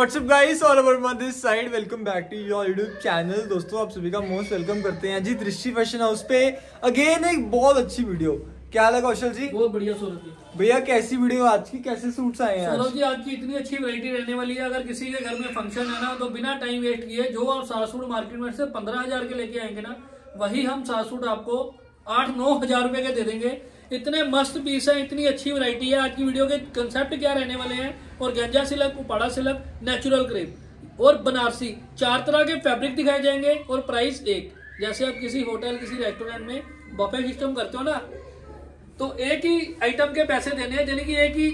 What's up guys all over this side welcome back to your YouTube channel दोस्तों आप सभी का most welcome करते हैं जी दृष्टि फ़ैशन हाउस पे. अगेन एक बहुत अच्छी वीडियो क्या हाल है कौशल जी? बहुत बढ़िया सौरभ जी। भैया कैसी वीडियो आज की कैसे सूट्स आए हैं? सौरभ जी आज की इतनी अच्छी वैरायटी रहने वाली है। अगर किसी के घर में फ़ंक्शन है ना तो बिना टाइम वेस्ट किए जो आप सात सूट मार्केट में से पंद्रह हज़ार के लेके आएँगे ना वही हम सात सूट आपको आठ नौ हज़ार रुपए के दे देंगे। इतने मस्त पीस है, इतनी अच्छी वैरायटी है। आज की वीडियो के कंसेप्ट क्या रहने वाले हैं? और गेंजा silk Uppada silk natural crepe और बनारसी। चार तरह के फैब्रिक दिखाए जाएँगे और प्राइस एक। जैसे आप किसी होटल किसी रेस्टोरेंट में बफे सिस्टम करते हो ना तो एक ही आइटम के पैसे देने हैं, यानी कि एक ही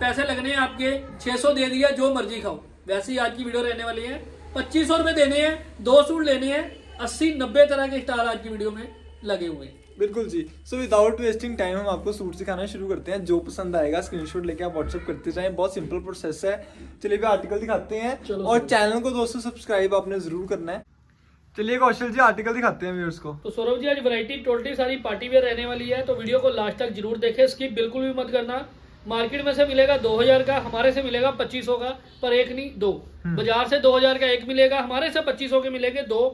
पैसे लगने हैं आपके। 600 दे दिया, जो मर्ज़ी खाओ। वैसे ही आज की वीडियो रहने वाली है। पच्चीस सौ देने हैं, दो सूट लेने हैं, अस्सी नब्बे तरह के स्टार आज की वीडियो में लगे हुए हैं। बिल्कुल जी। सो विदाउट वेस्टिंग टाइम हम आपको सूट सिखाना शुरू करते हैं। जो पसंद आएगा स्क्रीनशॉट लेके आप व्हाट्सअप करते जाएँ। बहुत सिंपल प्रोसेस है। चलिए भी आर्टिकल दिखाते हैं। और चैनल को दोस्तों सब्सक्राइब आपने ज़रूर करना है। चलिए कौशल जी आर्टिकल दिखाते हैं व्यूअर्स को। तो सौरभ जी आज वैरायटी टोटली सारी पार्टी वेयर रहने वाली है। तो वीडियो को लास्ट तक ज़रूर देखें। स्किप बिल्कुल भी मत करना। मार्केट में से मिलेगा 2000 का हमारे से मिलेगा 2500 का पर एक नहीं दो। बाज़ार से 2000 का एक मिलेगा हमारे से 2500 के मिलेंगे दो।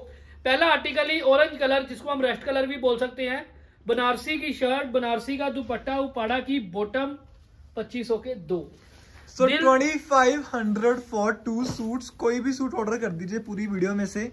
पहला आर्टिकल ही ऑरेंज कलर जिसको हम रेस्ट कलर भी बोल सकते हैं। बनारसी की शर्ट बनारसी का दुपट्टा उपाड़ा की बॉटम पच्चीस के दो। So twenty five hundred for two suits कोई भी सूट ऑर्डर कर दीजिए पूरी वीडियो में से।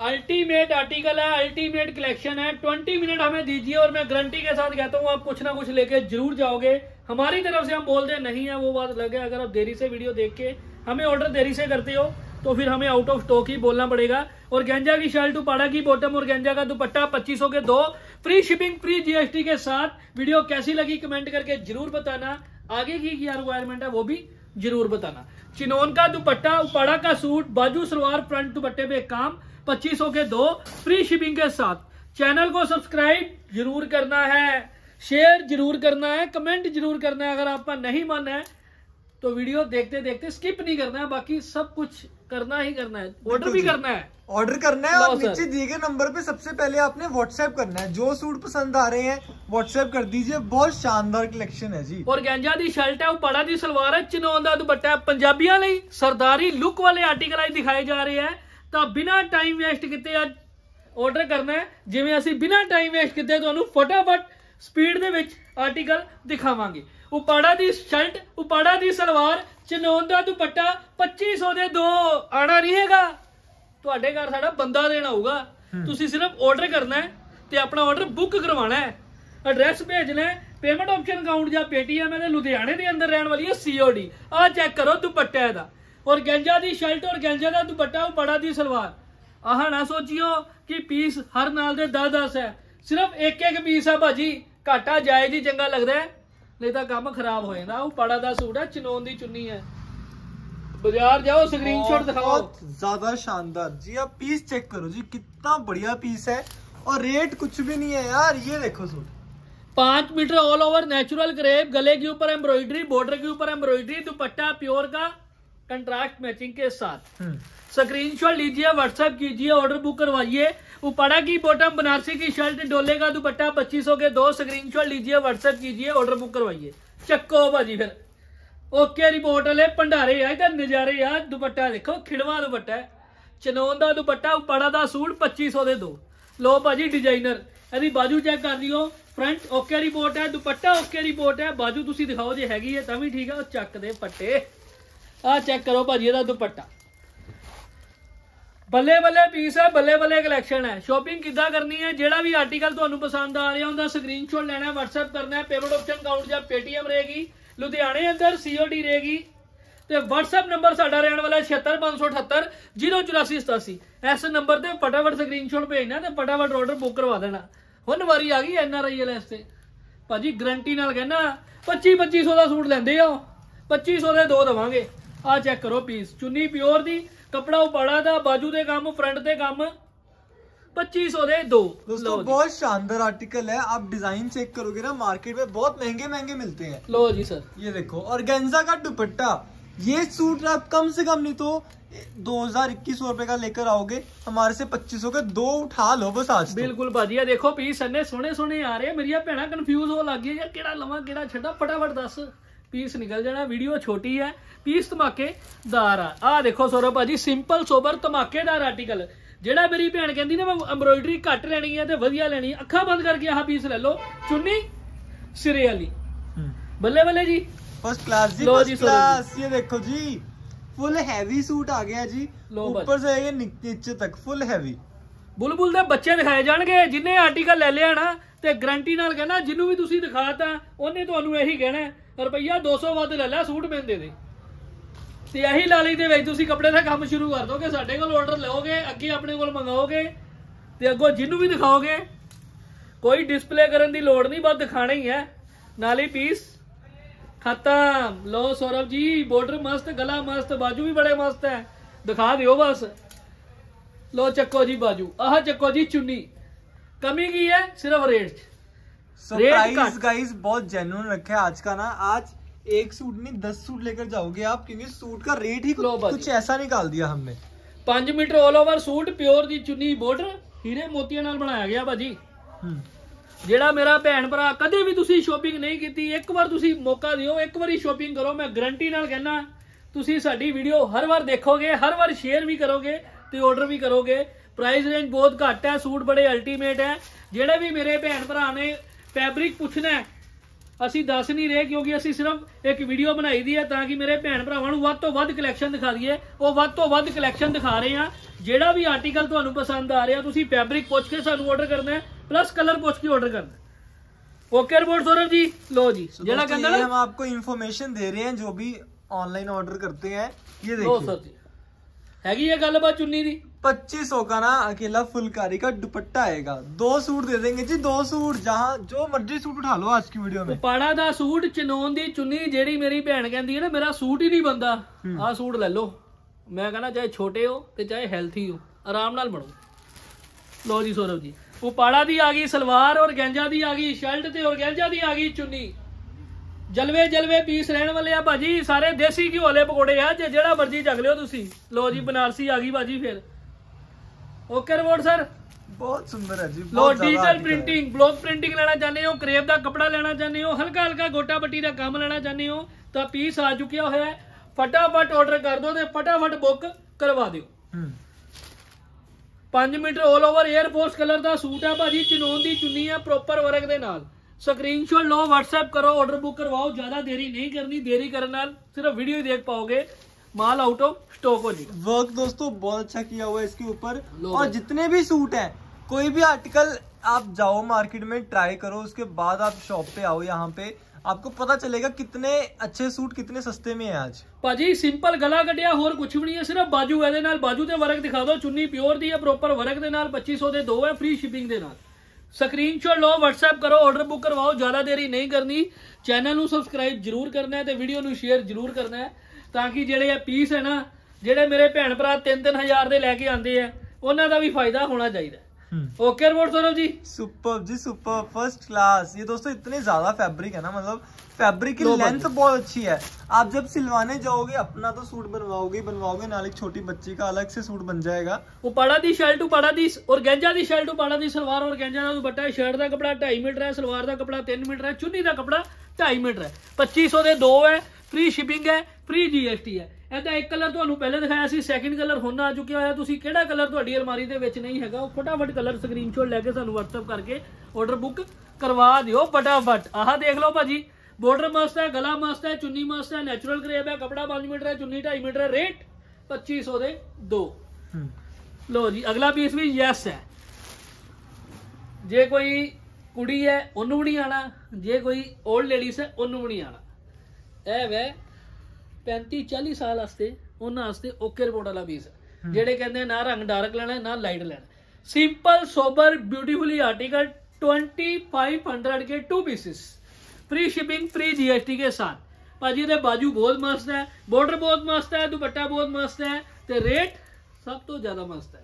अल्टीमेट आर्टिकल है अल्टीमेट कलेक्शन है। ट्वेंटी मिनट हमें दीजिए और मैं गारंटी के साथ कहता हूँ आप कुछ ना कुछ लेके ज़रूर जाओगे। हमारी तरफ़ से हम बोल दे नहीं है वो बात अलग है। अगर आप देरी से वीडियो देख के हमें ऑर्डर देरी से करते हो तो फिर हमें आउट ऑफ़ स्टॉक ही बोलना पड़ेगा। और गेंजा की शर्ट उपाड़ा की बॉटम और गेंजा का दुपट्टा 2500 के दो। फ्री शिपिंग फ्री जीएसटी के साथ वीडियो कैसी लगी कमेंट करके ज़रूर बताना। आगे की क्या रिक्वायरमेंट है, वो भी ज़रूर बताना। चिनोन का दुपट्टा, उपाड़ा का सूट, बाजू सलवार फ्रंट दुपट्टे पे काम 2500 के दो फ्री शिपिंग के साथ। चैनल को सब्सक्राइब ज़रूर करना है। शेयर ज़रूर करना है कमेंट ज़रूर करना है, अगर आपका नहीं मन है तो वीडियो देखते देखते स्किप नहीं करना है, बाकी सब कुछ करना ही करना है ऑर्डर भी जी। करना है ऑर्डर करना है और लो सर। नीचे दिए गए नंबर पे सबसे पहले आपने व्हाट्सएप करना है जो सूट पसंद आ रहे हैं व्हाट्सएप कर दीजिए बहुत शानदार कलेक्शन है जी ਔਰ ਗੈਂਜਾ ਦੀ ਸ਼ਰਟ ਹੈ ਉਪਾੜਾ ਦੀ ਸਲਵਾਰ ਹੈ ਚਨੌਨ ਦਾ ਦੁਪੱਟਾ ਹੈ ਪੰਜਾਬੀਆਂ ਲਈ ਸਰਦਾਰੀ ਲੁੱਕ ਵਾਲੇ ਆਰਟੀਕਲ ਅੱਜ ਦਿਖਾਏ ਜਾ ਰਹੇ ਹੈ ਤਾਂ ਬਿਨਾਂ ਟਾਈਮ ਵੇਸਟ ਕੀਤੇ ਅੱਜ ਆਰਡਰ ਕਰਨਾ ਹੈ ਜਿਵੇਂ ਅਸੀਂ ਬਿਨਾਂ ਟਾਈਮ ਵੇਸਟ ਕੀਤੇ ਤੁਹਾਨੂੰ ਫਟਾਫਟ ਸਪੀਡ ਦੇ ਵਿੱਚ ਆਰਟੀਕਲ ਦਿਖਾਵਾਂਗੇ ਉਪਾੜਾ ਦੀ ਸ਼ਰਟ ਉਪਾੜਾ ਦੀ ਸਲਵਾਰ ਚਨੌਨ ਦਾ ਦੁਪੱਟਾ 2500 ਦੇ ਦੋ। ਆਣਾ ਨਹੀਂ ਹੈਗਾ। ਤੁਹਾਡੇ ਘਰ ਸਾਡਾ ਬੰਦਾ ਦੇਣ ਆਊਗਾ। ਤੁਸੀਂ ਸਿਰਫ ਆਰਡਰ ਕਰਨਾ ਹੈ ਤੇ ਆਪਣਾ ਆਰਡਰ ਬੁੱਕ ਕਰਵਾਉਣਾ ਹੈ। ਐਡਰੈਸ ਭੇਜਣਾ ਹੈ। ਪੇਮੈਂਟ ਆਪਸ਼ਨ ਅਕਾਊਂਟ ਜਾਂ ਹੈ ਤੇ ਲੁਧਿਆਣੇ ਦੇ ਅੰਦਰ ਰਹਿਣ ਵਾਲੀ ਹੈ COD ਆਹ ਚੈੱਕ ਕਰੋ ਦੁਪੱਟਾ ਇਹਦਾ। ਔਰ ਗੰਜਾ ਦੀ ਸ਼ਰਟ ਔਰ ਗੰਜਾ ਦਾ ਦੁਪੱਟਾ ਉਹ ਬੜਾ ਦੀ ਸਲਵਾਰ। ਆਹ ਨਾ ਸੋਚਿਓ ਕਿ ਪੀਸ ਹਰ ਨਾਲ ਦੇ 10 10 ਹੈ। ਸਿਰਫ ਇੱਕ ਇੱਕ ਪੀਸ ਆ ਭਾਜੀ। ਘਾਟਾ ਜਾਇਜ਼ ਹੀ ਚੰਗਾ ਲੱਗਦਾ ਹੈ। ਨਹੀਂ ਤਾਂ ਕੰਮ ਖਰਾਬ ਹੋ ਜਾਂਦਾ ਉਹ ਪੜਾ ਦਾ ਸੂਟ ਹੈ ਚਨੋਨ ਦੀ ਚੁੰਨੀ ਹੈ बाजार जाओ स्क्रीनशॉट दिखाओ बहुत ज्यादा शानदार जी आप पीस चेक करो जी कितना बढ़िया पीस है और रेट कुछ भी नहीं है यार ये देखो सूट पांच metre all over natural crepe गले के ऊपर एम्ब्रॉयडरी बॉर्डर के ऊपर एम्ब्रॉयडरी दुपट्टा प्योर का कंट्रास्ट मैचिंग के साथ स्क्रीनशॉट लीजिए व्हाट्सएप कीजिए ऑर्डर बुक करवाइए उपाड़ा की बॉटम बनारसी की शर्ट डोले का दुपट्टा 2500 के दो स्क्रीनशॉट लीजिए व्हाट्सएप कीजिए ऑर्डर बुक करवाइए ਚੱਕੋ ਭਾਜੀ ਫਿਰ ਓਕੇ ਰਿਪੋਰਟ ਵਾਲੇ ਭੰਡਾਰੇ ਆ ਇਧਰ ਨਜ਼ਾਰੇ ਆ ਦੁਪੱਟਾ ਦੇਖੋ ਖਿੜਵਾ ਦੁਪੱਟਾ ਹੈ ਚਨੋਨ ਦਾ ਦੁਪੱਟਾ ਉਪਾੜਾ ਦਾ ਸੂਟ 2500 ਦੇ ਦੋ ਲੋ ਭਾਜੀ ਡਿਜ਼ਾਈਨਰ ਇਹਦੀ ਬਾਜੂ ਚੈੱਕ ਕਰ ਲਿਓ ਫਰੰਟ ਓਕੇ ਰਿਪੋਰਟ ਹੈ ਦੁਪੱਟਾ ਓਕੇ ਰਿਪੋਰਟ ਹੈ ਬਾਜੂ ਤੁਸੀਂ ਦਿਖਾਓ ਜੇ ਹੈਗੀ ਹੈ ਤਾਂ ਵੀ ਠੀਕ ਹੈ ਉਹ ਚੱਕ ਦੇ ਪੱਟੇ ਆ ਚੈੱਕ ਕਰੋ ਭਾਜੀ ਇਹਦਾ ਦੁਪੱਟਾ ਬੱਲੇ ਬੱਲੇ ਪੀਸ ਹੈ ਬੱਲੇ ਬੱਲੇ ਕਲੈਕਸ਼ਨ ਹੈ ਸ਼ਾਪਿੰਗ ਕਿੱਦਾਂ ਕਰਨੀ ਹੈ ਜਿਹੜਾ ਵੀ ਆਰਟੀਕਲ ਤੁਹਾਨੂੰ ਪਸੰਦ ਆ ਰਿਹਾ, ਉਹਦਾ ਸਕਰੀਨਸ਼ਾਟ ਲੈਣਾ ਹੈ WhatsApp ਕਰਨਾ ਹੈ ਪੇਮੈਂਟ ਆਪਸ਼ਨ ਅਕਾਊਂਟ ਜਾਂ Paytm ਰਹੇਗੀ, ਲੁਧਿਆਣੇ ਅੰਦਰ COD ਰਹੇਗੀ। ਤੇ WhatsApp ਨੰਬਰ ਸਾਡਾ ਰਹਿਣ ਵਾਲਾ ਹੈ 76578 08487 ਇਸ ਨੰਬਰ ਤੇ ਫਟਾਫਟ ਸਕਰੀਨਸ਼ਾਟ ਭੇਜਣਾ ਤੇ ਫਟਾਫਟ ਆਰਡਰ ਬੁੱਕ ਕਰਵਾ ਦੇਣਾ। ਹੁਣ ਵਾਰੀ ਆ ਗਈ ਐਨਆਰਆਈ ਵਾਲੇ ਵਾਸਤੇ। ਭਾਜੀ ਗਰੰਟੀ ਨਾਲ ਕਹਿੰਦਾ 25 2500 ਦਾ ਸੂਟ ਲੈਂਦੇ ਆ 2500 ਦੇ ਦੋ ਦਵਾਂਗੇ। ਆ ਚੈੱਕ ਕਰੋ ਪੀਸ ਚੁੰਨੀ ਪਿਓਰ ਦੀ ਕਪੜਾ ਉਪਾੜਾ ਦਾ ਬਾਜੂ ਦੇ ਕੰਮ ਫਰੰਟ ਦੇ ਕੰਮ 2500 ਦੇ ਦੋ दोस्तों ਲਓ ਜੀ बहुत शानदार आर्टिकल है आप डिजाइन चेक करोगे ना मार्केट में बहुत महंगे महंगे मिलते हैं ਲਓ ਜੀ ਸਰ ये देखो और गेंजा का दुपट्टा ये सूट आप कम से कम नहीं तो दो हजार इक्कीस सौ रुपए का लेकर आओगे हमारे से पच्चीस सौ के दो उठा लो बस आज तो। ਬਿਲਕੁਲ ਭਾਜੀ ਆ ਦੇਖੋ ਪੀਸ ਇੰਨੇ ਸੋਹਣੇ ਸੋਹਣੇ ਆ ਰਹੇ ਮੇਰੀਆਂ ਭੈਣਾਂ ਕਨਫਿਊਜ਼ ਹੋ ਲੱਗ ਗਈਆਂ ਯਾਰ ਕਿਹੜਾ ਲਵਾਂ ਕਿਹੜਾ ਛੱਡਾਂ ਫਟਾਫਟ ਦੱਸ ਪੀਸ ਨਿਕਲ ਜਾਣਾ ਵੀਡੀਓ ਛੋਟੀ ਹੈ ਪੀਸ ਧਮਾਕੇਦਾਰ ਆ। ਆ ਦੇਖੋ ਸੌਰਵ ਭਾਜੀ ਸਿੰਪਲ ਸੋਬਰ ਧਮਾਕੇਦਾਰ ਆਰਟੀਕਲ ਜਿਹੜਾ ਮੇਰੀ ਭੈਣ ਕਹਿੰਦੀ ਨਾ ਮੈਂ ਐਮਬ੍ਰੋਇਡਰੀ ਘੱਟ ਲੈਣੀ ਹੈ ਤੇ ਵਧੀਆ ਲੈਣੀ ਅੱਖਾਂ ਬੰਦ ਕਰਕੇ ਆਹ ਪੀਸ ਲੈ ਲਓ। ਚੁੰਨੀ ਸਿਰੇ ਵਾਲੀ। ਬੱਲੇ ਬੱਲੇ ਜੀ। ਫਸਟ ਕਲਾਸ ਜੀ ਫਸਟ ਕਲਾਸ ਇਹ ਦੇਖੋ ਜੀ। ਫੁੱਲ ਹੈਵੀ ਸੂਟ ਆ ਗਿਆ ਜੀ। ਉੱਪਰ ਸੇ ਇਹ ਨੀਚੇ ਤੱਕ ਫੁੱਲ ਹੈਵੀ ਬੁਲਬੁਲ ਦੇ ਬੱਚੇ ਦਿਖਾਏ ਜਾਣਗੇ ਜਿਨੇ ਆਰਟੀਕਲ ਲੈ ਲਿਆ ਨਾ ਤੇ ਗਰੰਟੀ ਨਾਲ ਕਹਿੰਦਾ ਜਿਹਨੂੰ ਵੀ ਤੁਸੀਂ ਦਿਖਾਤਾ ਉਹਨੇ ਤੁਹਾਨੂੰ ਇਹੀ ਕਹਿਣਾ ਰੁਪਈਆ 200 ਵੱਧ ਲੈ ਲੈ, ਸੂਟ ਮਿਲਦੇ ਦੇ ਤੇ ਇਹੀ ਲਾਲੀ ਦੇ ਵਿੱਚ ਤੁਸੀਂ ਕੱਪੜੇ ਦਾ ਕੰਮ ਸ਼ੁਰੂ ਕਰ ਦੋਗੇ, ਸਾਡੇ ਕੋਲ ਆਰਡਰ ਲਓਗੇ, ਅੱਗੇ ਆਪਣੇ ਕੋਲ ਮੰਗਾਓਗੇ, ਤੇ ਅੱਗੋਂ ਜਿਹਨੂੰ ਵੀ ਦਿਖਾਓਗੇ, ਕੋਈ ਡਿਸਪਲੇ ਕਰਨ ਦੀ ਲੋੜ ਨਹੀਂ, ਬਸ ਦਿਖਾਣਾ ਹੀ ਹੈ। ਨਾਲੇ ਪੀਸ ਖਤਮ ਲੋ ਸੌਰਵ ਜੀ ਬਾਰਡਰ ਮਸਤ, ਗਲਾ ਮਸਤ, ਬਾਜੂ ਵੀ ਬੜੇ ਮਸਤ ਹੈ। ਦਿਖਾ ਦਿਓ ਬਸ। ਲੋ ਚੱਕੋ ਜੀ ਬਾਜੂ, ਆਹ ਚੱਕੋ ਜੀ ਚੁੰਨੀ। ਕਮੀ ਕੀ ਹੈ? ਸਿਰਫ ਰੇਟ 'ਚ। So Rate price cut। Guys बहुत जेन्युइन रखा है आज का ना आज एक सूट नहीं दस सूट लेकर जाओगे आप क्योंकि सूट का रेट ही लो कुछ, बाजी। कुछ ऐसा निकाल दिया हमने 5 ਮੀਟਰ 올 ਓਵਰ ਸੂਟ ਪਿਓਰ ਦੀ ਚੁੰਨੀ ਬਾਰਡਰ ਹੀਰੇ ਮੋਤੀਆਂ ਨਾਲ ਬਣਾਇਆ ਗਿਆ ਭਾਜੀ हम्म, ਜਿਹੜਾ ਮੇਰਾ ਭੈਣ ਭਰਾ ਕਦੇ ਵੀ ਤੁਸੀਂ ਸ਼ੋਪਿੰਗ ਨਹੀਂ ਕੀਤੀ ਇੱਕ ਵਾਰ ਤੁਸੀਂ ਮੌਕਾ ਦਿਓ ਇੱਕ ਵਾਰੀ ਸ਼ੋਪਿੰਗ ਕਰੋ ਮੈਂ ਗਰੰਟੀ ਨਾਲ ਕਹਿੰਦਾ ਤੁਸੀਂ ਸਾਡੀ ਵੀਡੀਓ ਹਰ ਵਾਰ ਦੇਖੋਗੇ ਹਰ ਵਾਰ ਸ਼ੇਅਰ ਵੀ ਕਰੋਗੇ ਤੇ ਆਰਡਰ ਵੀ ਕਰੋਗੇ ਪ੍ਰਾਈਸ ਰੇਂਜ ਬਹੁਤ ਘੱਟ ਹੈ ਸੂਟ ਬੜੇ ਅਲਟੀਮੇਟ ਹੈ ਜਿਹੜੇ ਵੀ ਮੇਰੇ ਭੈਣ ਭਰਾ ਨੇ ਫੈਬਰਿਕ ਪੁੱਛਣਾ ਹੈ ਅਸੀਂ ਦੱਸ ਨਹੀਂ ਰਹੇ ਕਿਉਂਕਿ ਅਸੀਂ ਸਿਰਫ ਇੱਕ ਵੀਡੀਓ ਬਣਾਈ ਦੀ ਹੈ ਤਾਂ ਕਿ ਮੇਰੇ ਭੈਣ ਭਰਾਵਾਂ ਨੂੰ ਵੱਧ ਤੋਂ ਵੱਧ ਕਲੈਕਸ਼ਨ ਦਿਖਾ ਦਈਏ ਉਹ ਵੱਧ ਤੋਂ ਵੱਧ ਕਲੈਕਸ਼ਨ ਦਿਖਾ ਰਹੇ ਆ ਜਿਹੜਾ ਵੀ ਆਰਟੀਕਲ ਤੁਹਾਨੂੰ ਪਸੰਦ ਆ ਰਿਹਾ ਤੁਸੀਂ ਫੈਬਰਿਕ ਪੁੱਛ ਕੇ ਸਾਨੂੰ ਆਰਡਰ ਕਰਨਾ ਹੈ ਪਲੱਸ ਕਲਰ ਪੁੱਛ ਕੇ ਆਰਡਰ ਕਰਨਾ ਹੈ ਓਕੇ ਰਿਪੋਰਟ ਸੌਰਵ ਜੀ ਲੋ ਜੀ so ਜਿਹੜਾ दोस्तों, ਕਹਿੰਦਾ ये ਨਾ हम आपको इंफॉर्मेशन दे रहे हैं जो भी ऑनलाइन ऑर्डर करते हैं ये ਲੋ देखिए ਸਰ ਜੀ ਹੈਗੀ ਇਹ ਗੱਲਬਾਤ ਚੁੰਨੀ ਦੀ पच्चीस सौ का ना अकेला फुलकारी का दुपट्टा आएगा दो सूट दे देंगे जी दो सूट जहाँ जो मर्जी सूट उठा लो आज की वीडियो में ਪਾੜਾ ਦਾ ਸੂਟ ਚਨੋਨ ਦੀ ਚੁੰਨੀ ਜਿਹੜੀ ਮੇਰੀ ਭੈਣ ਕਹਿੰਦੀ ਹੈ ਨਾ ਮੇਰਾ ਸੂਟ ਹੀ ਨਹੀਂ ਬੰਦਾ ਹੂੰ। ਆਹ ਸੂਟ ਲੈ ਲਓ ਮੈਂ ਕਹਿੰਦਾ ਚਾਹੇ ਛੋਟੇ ਹੋ ਤੇ ਚਾਹੇ ਹੈਲਥੀ ਹੋ ਆਰਾਮ ਨਾਲ ਬਣੋ ਲੋ ਜੀ ਸੌਰਵ ਜੀ ਉਹ ਪਾੜਾ ਦੀ ਆ ਗਈ ਸਲਵਾਰ ਔਰ ਗੈਂਜਾ ਦੀ ਆ ਗਈ ਸ਼ਰਟ ਤੇ ਔਰ ਗੈਂਜਾ ਦੀ ਆ ਗਈ ਚੁੰਨੀ ਜਲਵੇ ਜਲਵੇ ਪੀਸ ਰਹਿਣ ਵਾਲੇ ਆ ਭਾਜੀ ਸਾਰੇ ਦੇਸੀ ਘਿਓ ਵਾਲੇ ਪਕੌੜੇ ਆ ਜੇ ਜਿਹੜਾ ਮਰਜ਼ੀ ਚੱਕ ਲਿਓ ਤੁਸੀਂ ਲੋ ਜੀ ਬਨਾਰਸੀ ਆ ਗਈ ਭਾਜੀ ਫਿਰ ਓਕੇ ਰਿਵੋਟ ਸਰ ਬਹੁਤ ਸੁੰਦਰ ਹੈ ਜੀ ਲੋ ਡਿਜੀਟਲ ਪ੍ਰਿੰਟਿੰਗ ਬਲੌਕ ਪ੍ਰਿੰਟਿੰਗ ਲੈਣਾ ਚਾਹੁੰਦੇ ਹੋ ਕਰੇਪ ਦਾ ਕਪੜਾ ਲੈਣਾ ਚਾਹੁੰਦੇ ਹੋ ਹਲਕਾ ਹਲਕਾ ਗੋਟਾ ਪੱਟੀ ਦਾ ਕੰਮ ਲੈਣਾ ਚਾਹੁੰਦੇ ਹੋ ਤਾਂ ਪੀਸ ਆ ਚੁੱਕਿਆ ਹੋਇਆ ਹੈ। ਫਟਾਫਟ ਆਰਡਰ ਕਰ ਦਿਓ ਤੇ ਫਟਾਫਟ ਬੁੱਕ ਕਰਵਾ ਦਿਓ। 5 ਮੀਟਰ 올 ਓਵਰ 에ਅਰ ਕਲਰ ਦਾ ਸੂਟ ਹੈ ਭਾਜੀ ਚਨੋਨ ਦੀ ਚੁੰਨੀ ਹੈ ਪ੍ਰੋਪਰ ਵਰਕ ਦੇ ਨਾਲ। ਸਕਰੀਨਸ਼ਾਟ ਲਓ WhatsApp ਕਰੋ ਆਰਡਰ ਬੁੱਕ ਕਰਵਾਓ ਜ਼ਿਆਦਾ ਦੇਰੀ ਨਹੀਂ ਕਰਨੀ ਦੇਰੀ ਕਰਨ ਨਾਲ ਸਿਰਫ ਵੀਡੀਓ ਦੇਖ ਪਾਓਗੇ। ਮਾਲ ਆਊਟ ਆਫ स्टॉक हो जाएगा वर्क दोस्तों बहुत अच्छा किया हुआ है इसके ऊपर लो और भाई। जितने भी सूट हैं कोई भी आर्टिकल आप जाओ मार्केट में ट्राई करो उसके बाद आप शॉप पे आओ यहाँ पे आपको पता चलेगा कितने अच्छे सूट कितने सस्ते में है आज ਭਾਜੀ ਸਿੰਪਲ ਗਲਾ ਕੱਢਿਆ ਹੋਰ ਕੁਝ ਵੀ ਨਹੀਂ ਹੈ ਸਿਰਫ ਬਾਜੂ ਇਹਦੇ ਨਾਲ ਬਾਜੂ ਤੇ ਵਰਕ ਦਿਖਾ ਦਿਓ ਚੁੰਨੀ ਪਿਓਰ ਦੀ ਹੈ ਪ੍ਰੋਪਰ ਵਰਕ ਦੇ ਨਾਲ 2500 ਦੇ ਦੋ ਹੈ ਫ੍ਰੀ ਸ਼ਿਪਿੰਗ ਦੇ ਨਾਲ ਸਕਰੀਨਸ਼ਾਟ ਲਓ WhatsApp ਕਰੋ ਆਰਡਰ ਬੁੱਕ ਕਰਵਾਓ ਜ਼ਿਆਦਾ ਦੇਰੀ ਨਹੀਂ ਕਰਨੀ ਚੈਨਲ ਨੂੰ ਸਬਸਕ੍ਰਾਈਬ ਜਰੂਰ ਕਰਨਾ ਹੈ ਤੇ ਵੀਡੀਓ ਨੂੰ ਸ਼ੇਅਰ ਜਰੂਰ ਕਰਨਾ ਹੈ ਤਾਂ ਕਿ ਜਿਹੜੇ ਇਹ ਪੀਸ ਹੈ ਨਾ ਜਿਹੜੇ ਮੇਰੇ ਭੈਣ ਭਰਾ 3-3000 ਦੇ ਲੈ ਕੇ ਆਉਂਦੇ ਆ ਉਹਨਾਂ ਦਾ ਵੀ ਫਾਇਦਾ ਹੋਣਾ ਚਾਹੀਦਾ okay report Saurav ji super जी सुपर फर्स्ट क्लास ये दोस्तों इतने ज्यादा फैब्रिक है ना मतलब फैब्रिक की लो लेंथ बाजू। बहुत अच्छी है आप जब सिलवाने जाओगे अपना तो सूट बनवाओगे ही बनवाओगे नाल एक छोटी बच्ची का अलग से सूट बन जाएगा ਉਪਾੜਾ ਦੀ ਸ਼ਰਟ ਉਪਾੜਾ ਦੀ ਔਰ ਗੈਂਜਾ ਦੀ ਸ਼ਰਟ ਉਪਾੜਾ ਦੀ ਸਲਵਾਰ ਔਰ ਗੈਂਜਾ ਦਾ ਦੁਪੱਟਾ ਹੈ ਸ਼ਰਟ ਦਾ ਕਪੜਾ 2.5 ਮੀਟਰ ਹੈ ਸਲਵਾਰ ਦਾ ਕਪੜਾ 3 ਮੀਟਰ ਹੈ ਚੁੰਨੀ ਦਾ ਕਪੜਾ 2.5 ਮੀਟਰ ਹੈ 2500 ਦੇ ਦੋ ਹੈ ਫ੍ਰੀ ਸ਼ਿਪਿੰਗ ਹੈ ਫ੍ਰੀ ਜੀਐਸਟੀ ਹੈ। ਇਹਦਾ ਇੱਕ ਕਲਰ ਤੁਹਾਨੂੰ ਪਹਿਲੇ ਦਿਖਾਇਆ ਸੀ ਸੈਕਿੰਡ ਕਲਰ ਹੁਣ ਆ ਚੁੱਕਿਆ ਹੋਇਆ। ਤੁਸੀਂ ਕਿਹੜਾ ਕਲਰ ਤੁਹਾਡੀ ਅਲਮਾਰੀ ਦੇ ਵਿੱਚ ਨਹੀਂ ਹੈਗਾ ਉਹ ਫਟਾਫਟ ਕਲਰ ਸਕਰੀਨਸ਼ਾਟ ਲੈ ਕੇ ਸਾਨੂੰ WhatsApp ਕਰਕੇ ਆਰਡਰ ਬੁੱਕ ਕਰਵਾ ਦਿਓ ਫਟਾਫਟ। ਆਹ ਦੇਖ ਲਓ ਭਾਜੀ ਬਾਰਡਰ ਮਸਤ ਹੈ ਗਲਾ ਮਸਤ ਹੈ ਚੁੰਨੀ ਮਸਤ ਹੈ ਨੈਚੁਰਲ ਕਰੇਬ ਹੈ ਕਪੜਾ 5 ਮੀਟਰ ਹੈ ਚੁੰਨੀ 2.5 ਮੀਟਰ ਹੈ ਰੇਟ 2500 ਦੇ ਦੋ। ਲੋ ਜੀ ਅਗਲਾ ਪੀਸ ਵੀ ਯੈਸ ਹੈ। ਜੇ ਕੋਈ ਕੁੜੀ ਹੈ ਉਹਨੂੰ ਵੀ ਨਹੀਂ ਆਣਾ ਜੇ ਕੋਈ 올ਡ ਲੇਡੀਜ਼ ਹੈ ਉਹਨੂੰ ਵੀ ਨਹੀਂ ਆਣਾ ਇਹ ਵੈ 35 40 ਸਾਲ ਵਾਸਤੇ ਉਹਨਾਂ ਵਾਸਤੇ ਓਕੇ ਰਿਪੋਰਟ ਵਾਲਾ ਪੀਸ ਹੈ ਜਿਹੜੇ ਕਹਿੰਦੇ ਨਾ ਰੰਗ ਡਾਰਕ ਲੈਣਾ ਨਾ ਲਾਈਟ ਲੈਣਾ ਸਿੰਪਲ ਸੋਬਰ ਬਿਊਟੀਫੁਲੀ ਆਰਟੀਕਲ 2500 के two pieces free shipping free GST के साथ ਭਾਜੀ ਦੇ ਬਾਜੂ ਬਹੁਤ ਮਸਤ ਹੈ ਬਾਰਡਰ ਬਹੁਤ ਮਸਤ ਹੈ ਦੁਪੱਟਾ ਬਹੁਤ ਮਸਤ ਹੈ ਤੇ ਰੇਟ ਸਭ ਤੋਂ ਜ਼ਿਆਦਾ ਮਸਤ ਹੈ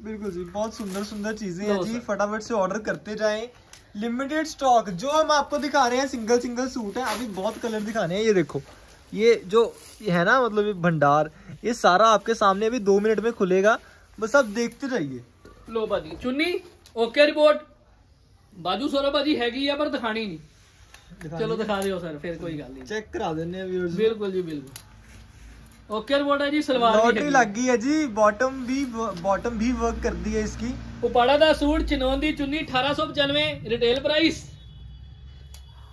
बिल्कुल जी बहुत सुंदर सुंदर चीजें लो हैं जी सर। फटाफट से ऑर्डर करते जाएं लिमिटेड स्टॉक जो हम आपको दिखा रहे हैं सिंगल सिंगल सूट है अभी बहुत कलर दिखाने हैं ये देखो ये जो है ना मतलब ये भंडार ये सारा आपके सामने अभी दो मिनट में खुलेगा। बस आप देखते रहिए लो भाजी चुन्नी? Okay report. ਬਾਜੂ ਸੋਰਾ ਭਾਜੀ ਹੈਗੀ ਆ ਪਰ ਦਿਖਾਣੀ ਨਹੀਂ ਚਲੋ ਦਿਖਾ ਦਿਓ ਸਰ ਫਿਰ ਕੋਈ ਗੱਲ ਨਹੀਂ ਚੈੱਕ ਕਰਾ ਦਿੰਨੇ ਆ ਵੀਰਸ ਬਿਲकुल ਜੀ ਬਿਲकुल ओके रिपोर्ट है जी सलवार लॉटरी लग गई है जी बॉटम भी बॉटम भी वर्क कर दी है इसकी। उपाड़ा ਦਾ ਸੂਟ ਚਨੋਨ ਦੀ ਚੁੰਨੀ 1895 रिटेल प्राइस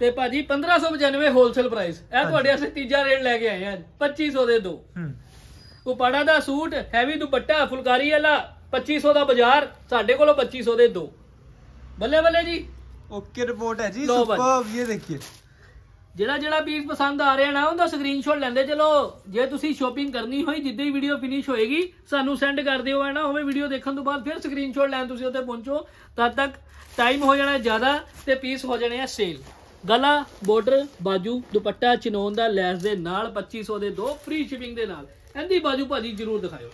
ਤੇ ਭਾਜੀ 1595 ਹੋਲਸੇਲ ਪ੍ਰਾਈਸ ਇਹ ਤੁਹਾਡੇ ਵਾਸਤੇ ਤੀਜਾ ਰੇਟ ਲੈ ਕੇ ਆਏ ਆ। 2500 ਦੇ ਦੋ। ਉਪਾੜਾ ਦਾ ਸੂਟ ਹੈਵੀ ਦੁਪੱਟਾ ਫੁਲਕਾਰੀ ਵਾਲਾ 2500 ਦਾ ਬਾਜ਼ਾਰ ਸਾਡੇ ਕੋਲੋਂ 2500 ਦੇ ਦੋ। ਬੱਲੇ ਬੱਲੇ ਜੀ। ਓਕੇ ਰਿਪੋਰਟ ਹੈ ਜੀ ਸੁਪਰਬ ਇਹ ਦੇਖੀਏ। ਜਿਹੜਾ ਜਿਹੜਾ ਪੀਸ ਪਸੰਦ ਆ ਰਿਹਾ ਨਾ ਉਹਦਾ ਸਕਰੀਨਸ਼ਾਟ ਲੈਂਦੇ ਚਲੋ। ਜੇ ਤੁਸੀਂ ਸ਼ੋਪਿੰਗ ਕਰਨੀ ਹੋਈ ਜਿੱਦਾਂ ਹੀ ਵੀਡੀਓ ਫਿਨਿਸ਼ ਹੋਏਗੀ ਸਾਨੂੰ ਸੈਂਡ ਕਰ ਦਿਓ ਹੈ ਨਾ? ਹੋਵੇ ਵੀਡੀਓ ਦੇਖਣ ਤੋਂ ਬਾਅਦ ਫਿਰ ਸਕਰੀਨਸ਼ਾਟ ਲੈਣ ਤੁਸੀਂ ਉੱਥੇ ਪਹੁੰਚੋ। ਤਦ ਤੱਕ ਟਾਈਮ ਹੋ ਜਾਣਾ ਜ਼ਿਆਦਾ ਤੇ ਪੀਸ ਹੋ ਜਾਣੇ ਆ ਸੇਲ ਗਲਾ ਬਾਰਡਰ ਬਾਜੂ, ਦੁਪੱਟਾ ਚਨੋਨ ਦਾ ਲੈਸ ਦੇ ਨਾਲ 2500 ਦੇ ਦੋ ਫ੍ਰੀ ਸ਼ਿਪਿੰਗ ਦੇ ਨਾਲ। ਇਹਦੀ ਬਾਜੂ ਭਾਜੀ ਜਰੂਰ ਦਿਖਾਇਓ।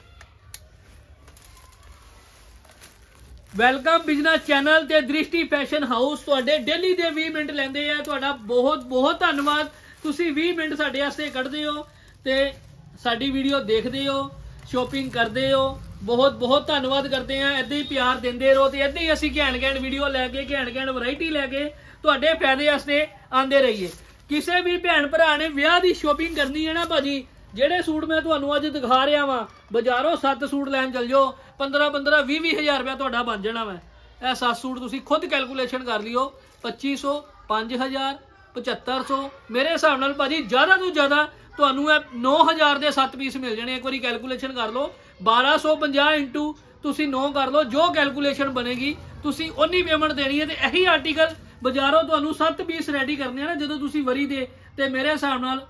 ਵੈਲਕਮ ਬਿਜ਼ਨਸ ਚੈਨਲ ਤੇ ਦ੍ਰਿਸ਼ਟੀ ਫੈਸ਼ਨ ਹਾਊਸ ਤੁਹਾਡੇ ਡੇਲੀ ਦੇ 20 ਮਿੰਟ ਲੈਂਦੇ ਆ। ਤੁਹਾਡਾ ਬਹੁਤ ਬਹੁਤ ਧੰਨਵਾਦ। ਤੁਸੀਂ 20 ਮਿੰਟ ਸਾਡੇ ਵਾਸਤੇ ਕੱਢਦੇ ਹੋ ਤੇ ਸਾਡੀ ਵੀਡੀਓ ਦੇਖਦੇ ਹੋ। ਸ਼ੋਪਿੰਗ ਕਰਦੇ ਹੋ, ਬਹੁਤ ਬਹੁਤ ਧੰਨਵਾਦ ਕਰਦੇ ਆ ਏਦਾਂ ਹੀ ਪਿਆਰ ਦਿੰਦੇ ਰਹੋ ਤੇ ਏਦਾਂ ਹੀ ਅਸੀਂ ਘੈਣ ਘੈਂਟ ਵੀਡੀਓ ਲੈ ਕੇ ਘੈਂਟ ਘੈਂਟ ਵੈਰਾਈਟੀ ਲੈ ਕੇ ਤੁਹਾਡੇ ਫਾਇਦੇ ਵਾਸਤੇ ਆਂਦੇ ਰਹੀਏ। ਕਿਸੇ ਵੀ ਭੈਣ ਭਰਾ ਨੇ ਵਿਆਹ ਦੀ ਸ਼ੋਪਿੰਗ ਕਰਨੀ ਹੈ ਨਾ ਭਾਜੀ, ਜਿਹੜੇ ਸੂਟ ਮੈਂ ਤੁਹਾਨੂੰ ਅੱਜ ਦਿਖਾ ਰਿਹਾ ਵਾਂ, ਬਾਜ਼ਾਰੋਂ 7 ਸੂਟ ਲੈਣ ਚੱਲ ਜਾਓ 15 15 20 20 ਹਜ਼ਾਰ ਰੁਪਇਆ ਤੁਹਾਡਾ ਬਣ ਜਾਣਾ ਵਾ। ਇਹ 7 ਸੂਟ ਤੁਸੀਂ ਖੁਦ ਕੈਲਕੂਲੇਸ਼ਨ ਕਰ ਲਿਓ 2500 5000 7500 ਮੇਰੇ ਹਿਸਾਬ ਨਾਲ ਭਾਜੀ, ਜ਼ਿਆਦਾ ਤੋਂ ਜ਼ਿਆਦਾ ਤੁਹਾਨੂੰ ਇਹ 9000 ਦੇ 7 ਪੀਸ ਮਿਲ ਜਾਣੇ ਇੱਕ ਵਾਰੀ ਕੈਲਕੂਲੇਸ਼ਨ ਕਰ ਲਓ। 1250 ਇੰਟੂ ਤੁਸੀਂ 9 ਕਰ ਲਓ। ਜੋ ਕੈਲਕੂਲੇਸ਼ਨ ਬਣੇਗੀ ਤੁਸੀਂ ਉਨੀ ਪੇਮੈਂਟ ਦੇਣੀ ਹੈ ਤੇ ਇਹੀ ਆਰਟੀਕਲ ਬਾਜ਼ਾਰੋਂ ਤੁਹਾਨੂੰ 7 ਪੀਸ ਰੈਡੀ ਕਰਨੇ ਆ ਨਾ ਜਦੋਂ ਤੁਸੀਂ ਵਰੀ ਦੇ ਤੇ ਮੇਰੇ ਹਿਸਾਬ ਨਾਲ